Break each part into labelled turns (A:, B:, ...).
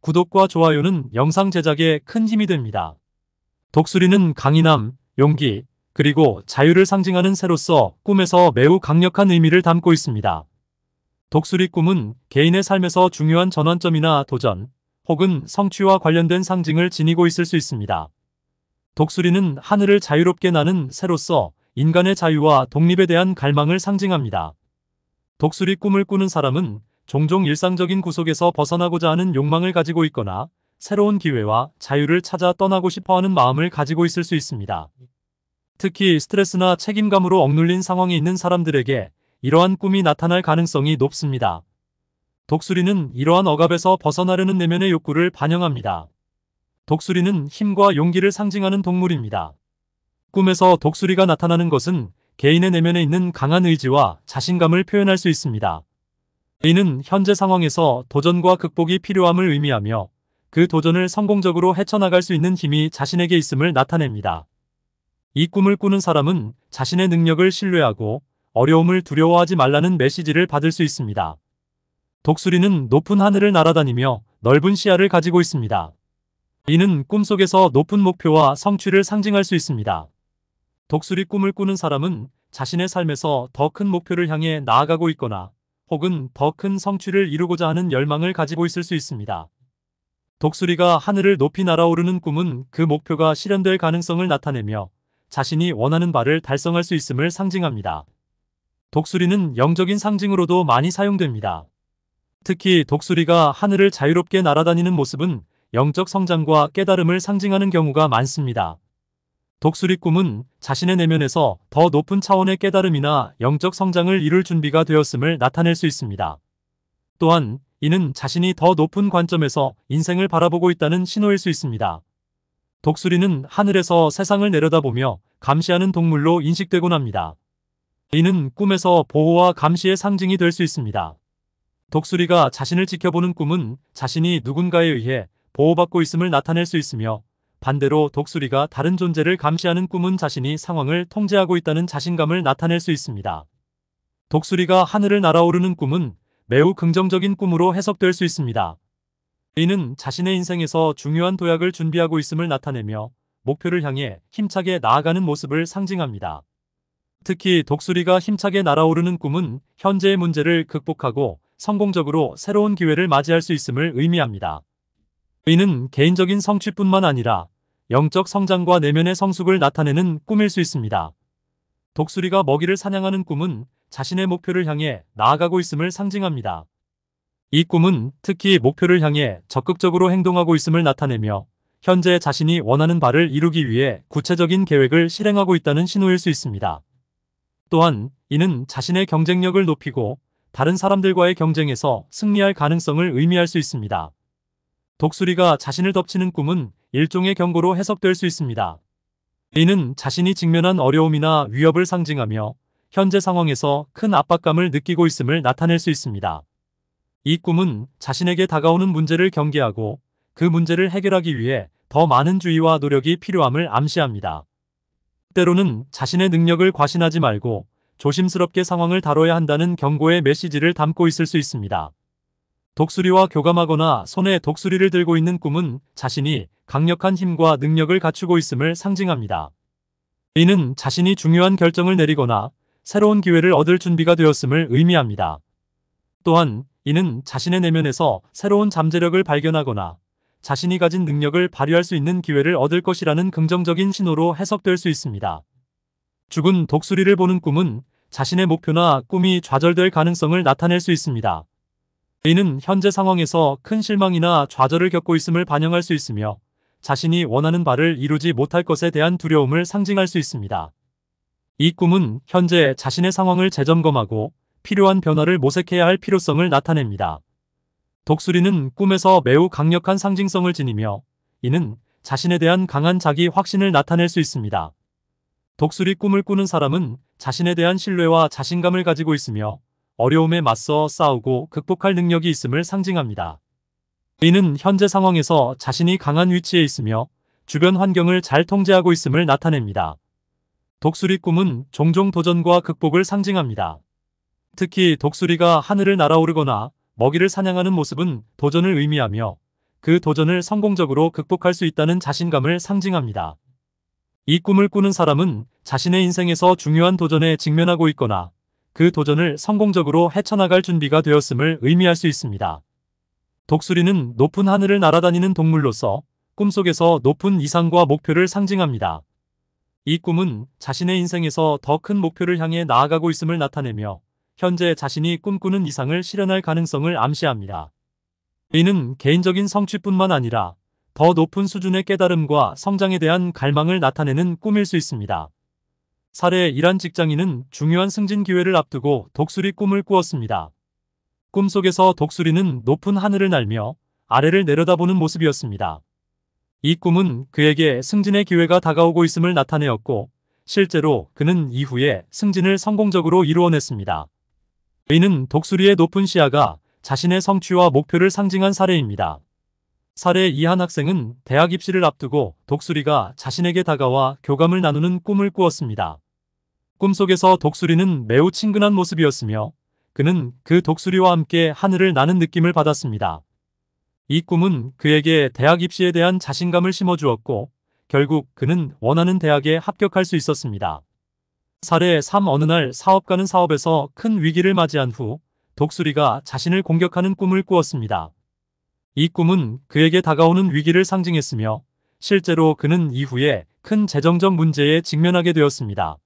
A: 구독과 좋아요는 영상 제작에 큰 힘이 됩니다. 독수리는 강인함, 용기, 그리고 자유를 상징하는 새로서 꿈에서 매우 강력한 의미를 담고 있습니다. 독수리 꿈은 개인의 삶에서 중요한 전환점이나 도전, 혹은 성취와 관련된 상징을 지니고 있을 수 있습니다. 독수리는 하늘을 자유롭게 나는 새로서 인간의 자유와 독립에 대한 갈망을 상징합니다. 독수리 꿈을 꾸는 사람은 종종 일상적인 구속에서 벗어나고자 하는 욕망을 가지고 있거나 새로운 기회와 자유를 찾아 떠나고 싶어하는 마음을 가지고 있을 수 있습니다. 특히 스트레스나 책임감으로 억눌린 상황에 있는 사람들에게 이러한 꿈이 나타날 가능성이 높습니다. 독수리는 이러한 억압에서 벗어나려는 내면의 욕구를 반영합니다. 독수리는 힘과 용기를 상징하는 동물입니다. 꿈에서 독수리가 나타나는 것은 개인의 내면에 있는 강한 의지와 자신감을 표현할 수 있습니다. 이는 현재 상황에서 도전과 극복이 필요함을 의미하며 그 도전을 성공적으로 헤쳐나갈 수 있는 힘이 자신에게 있음을 나타냅니다. 이 꿈을 꾸는 사람은 자신의 능력을 신뢰하고 어려움을 두려워하지 말라는 메시지를 받을 수 있습니다. 독수리는 높은 하늘을 날아다니며 넓은 시야를 가지고 있습니다. 이는 꿈속에서 높은 목표와 성취를 상징할 수 있습니다. 독수리 꿈을 꾸는 사람은 자신의 삶에서 더 큰 목표를 향해 나아가고 있거나 혹은 더 큰 성취를 이루고자 하는 열망을 가지고 있을 수 있습니다. 독수리가 하늘을 높이 날아오르는 꿈은 그 목표가 실현될 가능성을 나타내며 자신이 원하는 바를 달성할 수 있음을 상징합니다. 독수리는 영적인 상징으로도 많이 사용됩니다. 특히 독수리가 하늘을 자유롭게 날아다니는 모습은 영적 성장과 깨달음을 상징하는 경우가 많습니다. 독수리 꿈은 자신의 내면에서 더 높은 차원의 깨달음이나 영적 성장을 이룰 준비가 되었음을 나타낼 수 있습니다. 또한 이는 자신이 더 높은 관점에서 인생을 바라보고 있다는 신호일 수 있습니다. 독수리는 하늘에서 세상을 내려다보며 감시하는 동물로 인식되곤 합니다. 이는 꿈에서 보호와 감시의 상징이 될 수 있습니다. 독수리가 자신을 지켜보는 꿈은 자신이 누군가에 의해 보호받고 있음을 나타낼 수 있으며 반대로 독수리가 다른 존재를 감시하는 꿈은 자신이 상황을 통제하고 있다는 자신감을 나타낼 수 있습니다. 독수리가 하늘을 날아오르는 꿈은 매우 긍정적인 꿈으로 해석될 수 있습니다. 이는 자신의 인생에서 중요한 도약을 준비하고 있음을 나타내며 목표를 향해 힘차게 나아가는 모습을 상징합니다. 특히 독수리가 힘차게 날아오르는 꿈은 현재의 문제를 극복하고 성공적으로 새로운 기회를 맞이할 수 있음을 의미합니다. 이는 개인적인 성취뿐만 아니라 영적 성장과 내면의 성숙을 나타내는 꿈일 수 있습니다. 독수리가 먹이를 사냥하는 꿈은 자신의 목표를 향해 나아가고 있음을 상징합니다. 이 꿈은 특히 목표를 향해 적극적으로 행동하고 있음을 나타내며 현재 자신이 원하는 바를 이루기 위해 구체적인 계획을 실행하고 있다는 신호일 수 있습니다. 또한 이는 자신의 경쟁력을 높이고 다른 사람들과의 경쟁에서 승리할 가능성을 의미할 수 있습니다. 독수리가 자신을 덮치는 꿈은 일종의 경고로 해석될 수 있습니다. 이는 자신이 직면한 어려움이나 위협을 상징하며 현재 상황에서 큰 압박감을 느끼고 있음을 나타낼 수 있습니다. 이 꿈은 자신에게 다가오는 문제를 경계하고 그 문제를 해결하기 위해 더 많은 주의와 노력이 필요함을 암시합니다. 때로는 자신의 능력을 과신하지 말고 조심스럽게 상황을 다뤄야 한다는 경고의 메시지를 담고 있을 수 있습니다. 독수리와 교감하거나 손에 독수리를 들고 있는 꿈은 자신이 강력한 힘과 능력을 갖추고 있음을 상징합니다. 이는 자신이 중요한 결정을 내리거나 새로운 기회를 얻을 준비가 되었음을 의미합니다. 또한 이는 자신의 내면에서 새로운 잠재력을 발견하거나 자신이 가진 능력을 발휘할 수 있는 기회를 얻을 것이라는 긍정적인 신호로 해석될 수 있습니다. 죽은 독수리를 보는 꿈은 자신의 목표나 꿈이 좌절될 가능성을 나타낼 수 있습니다. 이는 현재 상황에서 큰 실망이나 좌절을 겪고 있음을 반영할 수 있으며 자신이 원하는 바를 이루지 못할 것에 대한 두려움을 상징할 수 있습니다. 이 꿈은 현재 자신의 상황을 재점검하고 필요한 변화를 모색해야 할 필요성을 나타냅니다. 독수리는 꿈에서 매우 강력한 상징성을 지니며 이는 자신에 대한 강한 자기 확신을 나타낼 수 있습니다. 독수리 꿈을 꾸는 사람은 자신에 대한 신뢰와 자신감을 가지고 있으며 어려움에 맞서 싸우고 극복할 능력이 있음을 상징합니다. 이는 현재 상황에서 자신이 강한 위치에 있으며 주변 환경을 잘 통제하고 있음을 나타냅니다. 독수리 꿈은 종종 도전과 극복을 상징합니다. 특히 독수리가 하늘을 날아오르거나 먹이를 사냥하는 모습은 도전을 의미하며 그 도전을 성공적으로 극복할 수 있다는 자신감을 상징합니다. 이 꿈을 꾸는 사람은 자신의 인생에서 중요한 도전에 직면하고 있거나 그 도전을 성공적으로 헤쳐나갈 준비가 되었음을 의미할 수 있습니다. 독수리는 높은 하늘을 날아다니는 동물로서 꿈속에서 높은 이상과 목표를 상징합니다. 이 꿈은 자신의 인생에서 더 큰 목표를 향해 나아가고 있음을 나타내며 현재 자신이 꿈꾸는 이상을 실현할 가능성을 암시합니다. 이는 개인적인 성취뿐만 아니라 더 높은 수준의 깨달음과 성장에 대한 갈망을 나타내는 꿈일 수 있습니다. 사례 이란 직장인은 중요한 승진 기회를 앞두고 독수리 꿈을 꾸었습니다. 꿈속에서 독수리는 높은 하늘을 날며 아래를 내려다보는 모습이었습니다. 이 꿈은 그에게 승진의 기회가 다가오고 있음을 나타내었고 실제로 그는 이후에 승진을 성공적으로 이루어냈습니다. 이는 독수리의 높은 시야가 자신의 성취와 목표를 상징한 사례입니다. 사례 이한 학생은 대학 입시를 앞두고 독수리가 자신에게 다가와 교감을 나누는 꿈을 꾸었습니다. 꿈속에서 독수리는 매우 친근한 모습이었으며 그는 그 독수리와 함께 하늘을 나는 느낌을 받았습니다. 이 꿈은 그에게 대학 입시에 대한 자신감을 심어주었고 결국 그는 원하는 대학에 합격할 수 있었습니다. 사례 3 어느 날 사업가는 사업에서 큰 위기를 맞이한 후 독수리가 자신을 공격하는 꿈을 꾸었습니다. 이 꿈은 그에게 다가오는 위기를 상징했으며 실제로 그는 이후에 큰 재정적 문제에 직면하게 되었습니다.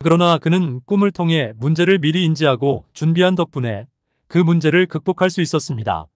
A: 그러나 그는 꿈을 통해 문제를 미리 인지하고 준비한 덕분에 그 문제를 극복할 수 있었습니다.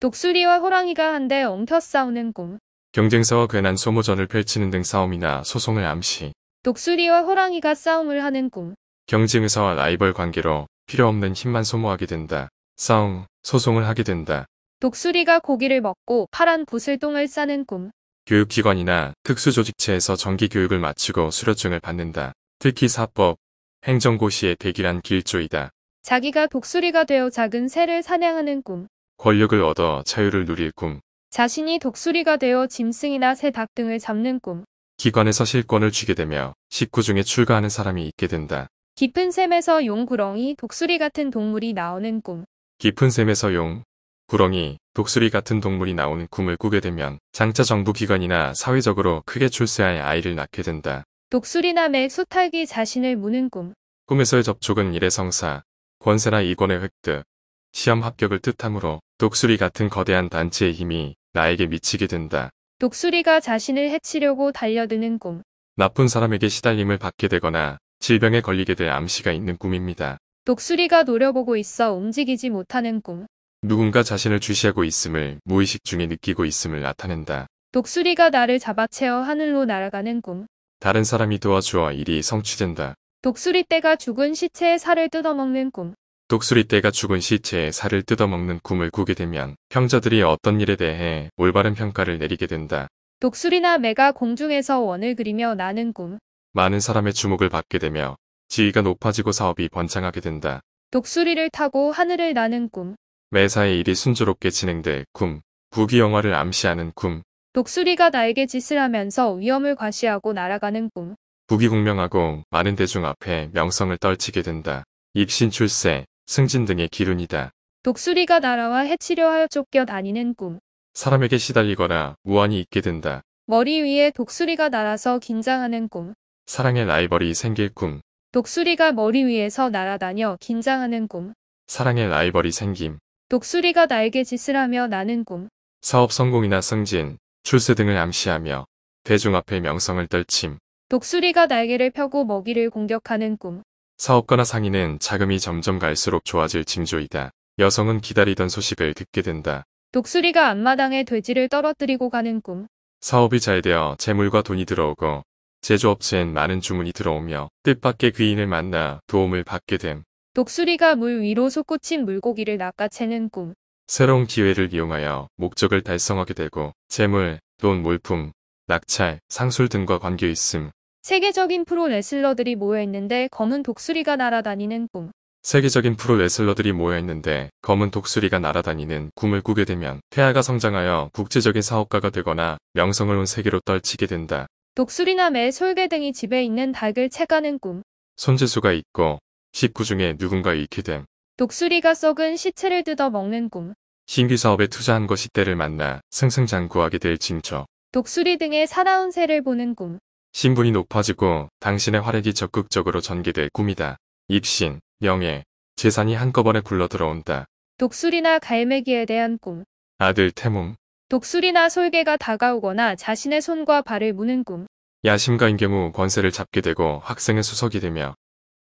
B: 독수리와 호랑이가 한데 엉켜 싸우는 꿈.
C: 경쟁사와 괜한 소모전을 펼치는 등 싸움이나 소송을 암시.
B: 독수리와 호랑이가 싸움을 하는 꿈.
C: 경쟁의사와 라이벌 관계로 필요 없는 힘만 소모하게 된다. 싸움, 소송을 하게 된다.
B: 독수리가 고기를 먹고 파란 부슬동을 싸는 꿈.
C: 교육기관이나 특수조직체에서 정기 교육을 마치고 수료증을 받는다. 특히 사법, 행정고시의 대기란 길조이다.
B: 자기가 독수리가 되어 작은 새를 사냥하는 꿈.
C: 권력을 얻어 자유를 누릴 꿈.
B: 자신이 독수리가 되어 짐승이나 새, 닭 등을 잡는 꿈.
C: 기관에서 실권을 쥐게 되며 식구 중에 출가하는 사람이 있게 된다.
B: 깊은 샘에서 용 구렁이, 독수리 같은 동물이 나오는 꿈.
C: 깊은 샘에서 용, 구렁이, 독수리 같은 동물이 나오는 꿈을 꾸게 되면 장차 정부 기관이나 사회적으로 크게 출세할 아이를 낳게 된다.
B: 독수리나 매, 수탉이 자신을 무는 꿈.
C: 꿈에서의 접촉은 일의 성사, 권세나 이권의 획득, 시험 합격을 뜻하므로 독수리 같은 거대한 단체의 힘이 나에게 미치게 된다.
B: 독수리가 자신을 해치려고 달려드는 꿈.
C: 나쁜 사람에게 시달림을 받게 되거나 질병에 걸리게 될 암시가 있는 꿈입니다.
B: 독수리가 노려보고 있어 움직이지 못하는 꿈.
C: 누군가 자신을 주시하고 있음을 무의식 중에 느끼고 있음을 나타낸다.
B: 독수리가 나를 잡아채어 하늘로 날아가는 꿈.
C: 다른 사람이 도와주어 일이 성취된다.
B: 독수리 떼가 죽은 시체의 살을 뜯어먹는 꿈.
C: 독수리 떼가 죽은 시체에 살을 뜯어먹는 꿈을 꾸게 되면 평자들이 어떤 일에 대해 올바른 평가를 내리게 된다.
B: 독수리나 매가 공중에서 원을 그리며 나는 꿈.
C: 많은 사람의 주목을 받게 되며 지위가 높아지고 사업이 번창하게 된다.
B: 독수리를 타고 하늘을 나는 꿈.
C: 매사의 일이 순조롭게 진행될 꿈, 부귀 영화를 암시하는 꿈,
B: 독수리가 나에게 짓을 하면서 위험을 과시하고 날아가는 꿈.
C: 부귀공명하고 많은 대중 앞에 명성을 떨치게 된다. 입신 출세, 승진 등의 기운이다.
B: 독수리가 날아와 해치려 하여 쫓겨 다니는 꿈.
C: 사람에게 시달리거나 무한히 있게 된다.
B: 머리 위에 독수리가 날아서 긴장하는 꿈.
C: 사랑의 라이벌이 생길 꿈,
B: 독수리가 머리 위에서 날아다녀 긴장하는 꿈.
C: 사랑의 라이벌이 생김,
B: 독수리가 나에게 짓을 하며 나는 꿈.
C: 사업 성공이나 승진, 출세 등을 암시하며 대중 앞에 명성을 떨침,
B: 독수리가 날개를 펴고 먹이를 공격하는 꿈.
C: 사업가나 상인은 자금이 점점 갈수록 좋아질 징조이다. 여성은 기다리던 소식을 듣게 된다.
B: 독수리가 앞마당에 돼지를 떨어뜨리고 가는 꿈.
C: 사업이 잘 되어 재물과 돈이 들어오고 제조업체엔 많은 주문이 들어오며 뜻밖의 귀인을 만나 도움을 받게 됨.
B: 독수리가 물 위로 솟구친 물고기를 낚아채는 꿈.
C: 새로운 기회를 이용하여 목적을 달성하게 되고 재물, 돈, 물품, 낙찰, 상술 등과 관계 있음.
B: 세계적인 프로 레슬러들이 모여있는데 검은 독수리가 날아다니는 꿈.
C: 세계적인 프로 레슬러들이 모여있는데 검은 독수리가 날아다니는 꿈을 꾸게 되면 태아가 성장하여 국제적인 사업가가 되거나 명성을 온 세계로 떨치게 된다.
B: 독수리나 매, 솔개 등이 집에 있는 닭을 채가는 꿈.
C: 손재수가 있고 식구 중에 누군가 잃게 됨.
B: 독수리가 썩은 시체를 뜯어 먹는 꿈.
C: 신규 사업에 투자한 것이 때를 만나 승승장구하게 될 징조.
B: 독수리 등의 사나운 새를 보는 꿈.
C: 신분이 높아지고 당신의 활약이 적극적으로 전개될 꿈이다. 입신, 명예, 재산이 한꺼번에 굴러 들어온다.
B: 독수리나 갈매기에 대한 꿈.
C: 아들 태몽,
B: 독수리나 솔개가 다가오거나 자신의 손과 발을 무는 꿈.
C: 야심가인 경우 권세를 잡게 되고 학생의 수석이 되며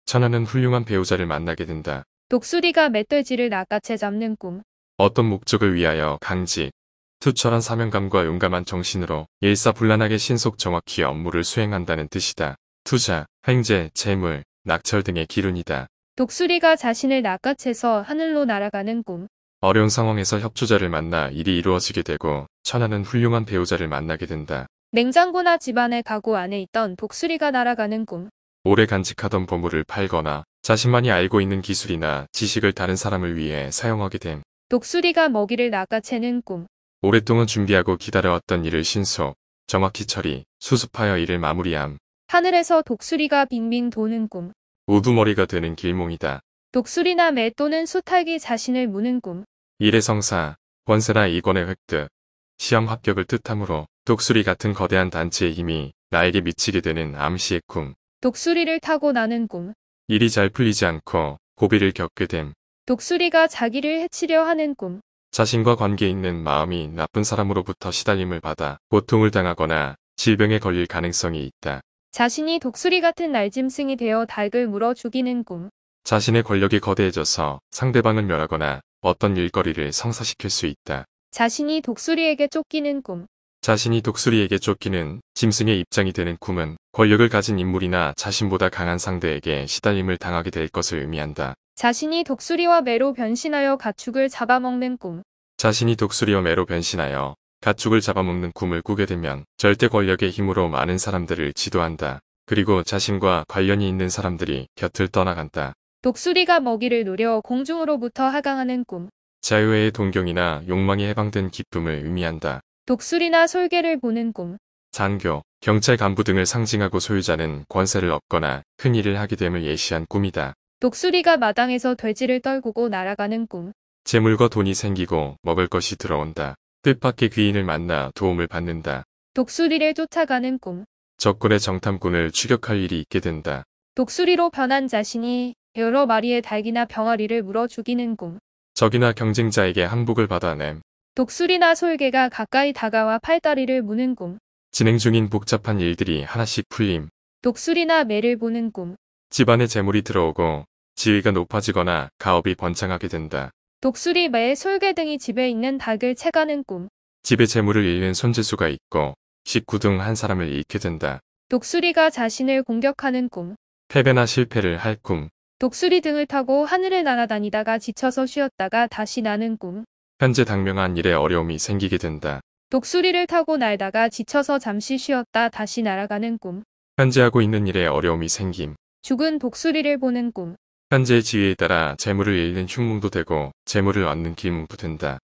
C: 천하는 훌륭한 배우자를 만나게 된다.
B: 독수리가 멧돼지를 낚아채 잡는 꿈.
C: 어떤 목적을 위하여 강직, 투철한 사명감과 용감한 정신으로 일사불란하게 신속 정확히 업무를 수행한다는 뜻이다. 투자, 횡재, 재물, 낙철 등의 기운이다.
B: 독수리가 자신을 낚아채서 하늘로 날아가는 꿈.
C: 어려운 상황에서 협조자를 만나 일이 이루어지게 되고 천하는 훌륭한 배우자를 만나게 된다.
B: 냉장고나 집안의 가구 안에 있던 독수리가 날아가는 꿈.
C: 오래 간직하던 보물을 팔거나 자신만이 알고 있는 기술이나 지식을 다른 사람을 위해 사용하게 됨.
B: 독수리가 먹이를 낚아채는 꿈.
C: 오랫동안 준비하고 기다려왔던 일을 신속, 정확히 처리, 수습하여 일을 마무리함.
B: 하늘에서 독수리가 빙빙 도는 꿈.
C: 우두머리가 되는 길몽이다.
B: 독수리나 매 또는 수탉이 자신을 무는 꿈.
C: 일의 성사, 권세나 이권의 획득, 시험 합격을 뜻하므로 독수리 같은 거대한 단체의 힘이 나에게 미치게 되는 암시의 꿈.
B: 독수리를 타고 나는 꿈.
C: 일이 잘 풀리지 않고 고비를 겪게 됨.
B: 독수리가 자기를 해치려 하는 꿈.
C: 자신과 관계 있는 마음이 나쁜 사람으로부터 시달림을 받아 고통을 당하거나 질병에 걸릴 가능성이 있다.
B: 자신이 독수리 같은 날짐승이 되어 닭을 물어 죽이는 꿈.
C: 자신의 권력이 거대해져서 상대방을 멸하거나 어떤 일거리를 성사시킬 수 있다.
B: 자신이 독수리에게 쫓기는 꿈.
C: 자신이 독수리에게 쫓기는 짐승의 입장이 되는 꿈은 권력을 가진 인물이나 자신보다 강한 상대에게 시달림을 당하게 될 것을 의미한다.
B: 자신이 독수리와 매로 변신하여 가축을 잡아먹는 꿈.
C: 자신이 독수리와 매로 변신하여 가축을 잡아먹는 꿈을 꾸게 되면 절대 권력의 힘으로 많은 사람들을 지도한다. 그리고 자신과 관련이 있는 사람들이 곁을 떠나간다.
B: 독수리가 먹이를 노려 공중으로부터 하강하는 꿈.
C: 자유의 동경이나 욕망이 해방된 기쁨을 의미한다.
B: 독수리나 솔개를 보는 꿈.
C: 장교, 경찰 간부 등을 상징하고 소유자는 권세를 얻거나 큰 일을 하게 됨을 예시한 꿈이다.
B: 독수리가 마당에서 돼지를 떨구고 날아가는 꿈.
C: 재물과 돈이 생기고 먹을 것이 들어온다. 뜻밖의 귀인을 만나 도움을 받는다.
B: 독수리를 쫓아가는 꿈.
C: 적군의 정탐꾼을 추격할 일이 있게 된다.
B: 독수리로 변한 자신이 여러 마리의 닭이나 병아리를 물어 죽이는 꿈.
C: 적이나 경쟁자에게 항복을 받아냄.
B: 독수리나 솔개가 가까이 다가와 팔다리를 무는 꿈.
C: 진행 중인 복잡한 일들이 하나씩 풀림.
B: 독수리나 매를 보는 꿈.
C: 집안에 재물이 들어오고 지위가 높아지거나 가업이 번창하게 된다.
B: 독수리, 매, 솔개 등이 집에 있는 닭을 채가는 꿈.
C: 집에 재물을 잃는 손재수가 있고 식구 등 한 사람을 잃게 된다.
B: 독수리가 자신을 공격하는 꿈.
C: 패배나 실패를 할 꿈.
B: 독수리 등을 타고 하늘을 날아다니다가 지쳐서 쉬었다가 다시 나는 꿈.
C: 현재 당면한 일에 어려움이 생기게 된다.
B: 독수리를 타고 날다가 지쳐서 잠시 쉬었다 다시 날아가는 꿈.
C: 현재 하고 있는 일에 어려움이 생김.
B: 죽은 독수리를 보는 꿈.
C: 현재의 지위에 따라 재물을 잃는 흉몽도 되고 재물을 얻는 길몽도 된다.